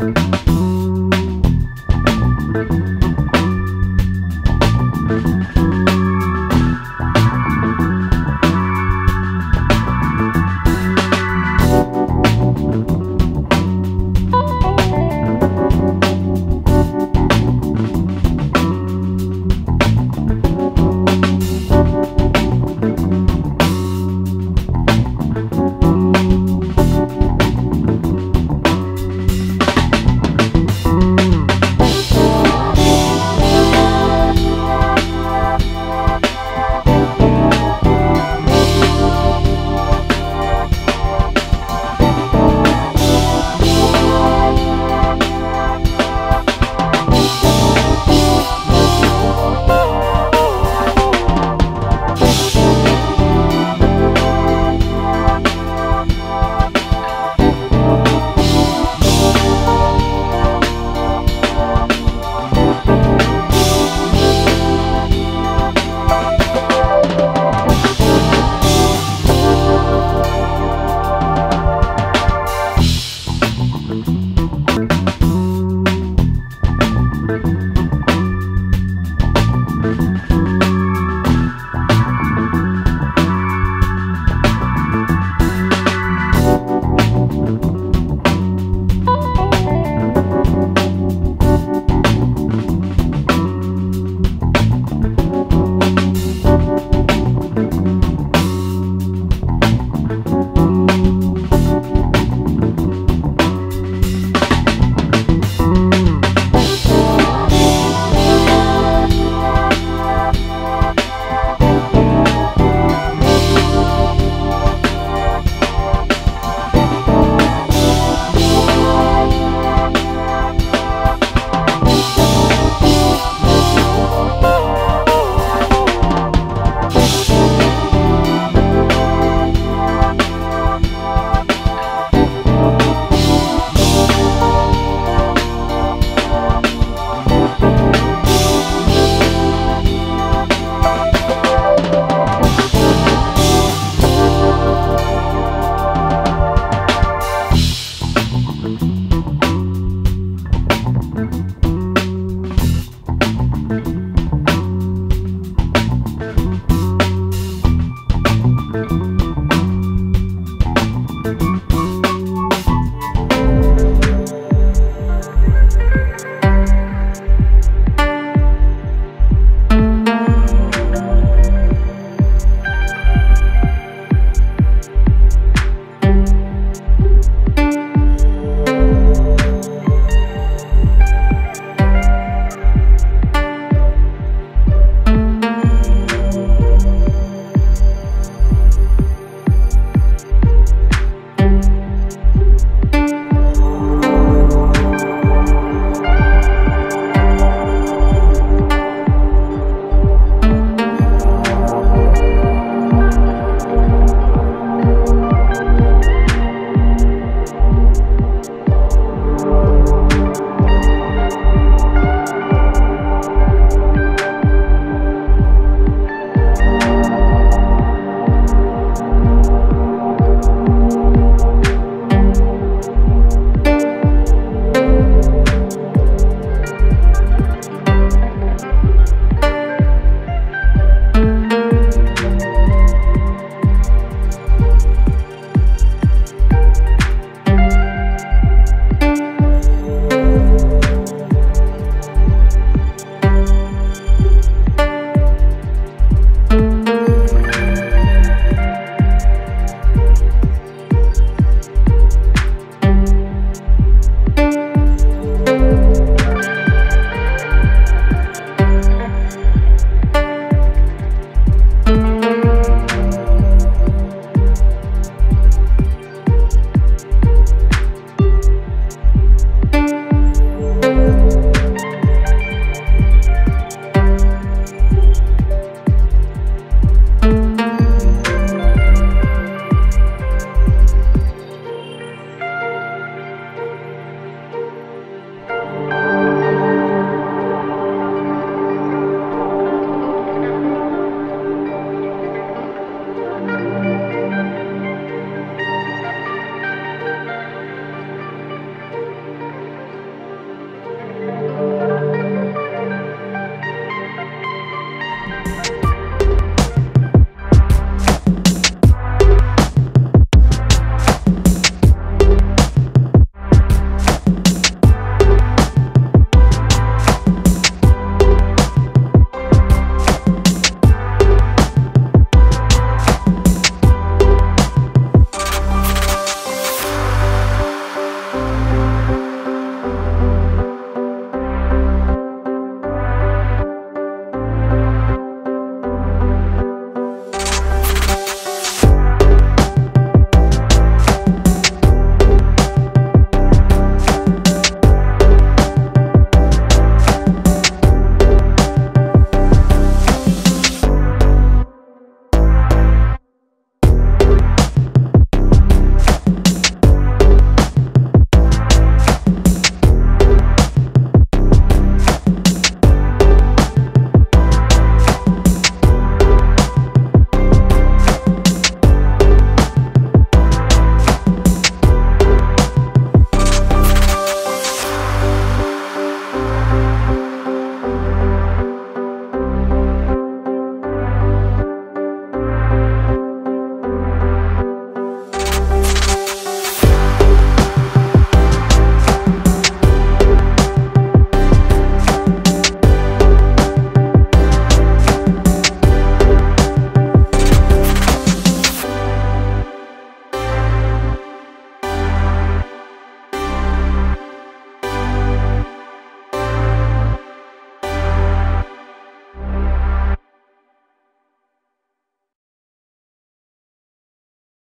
Música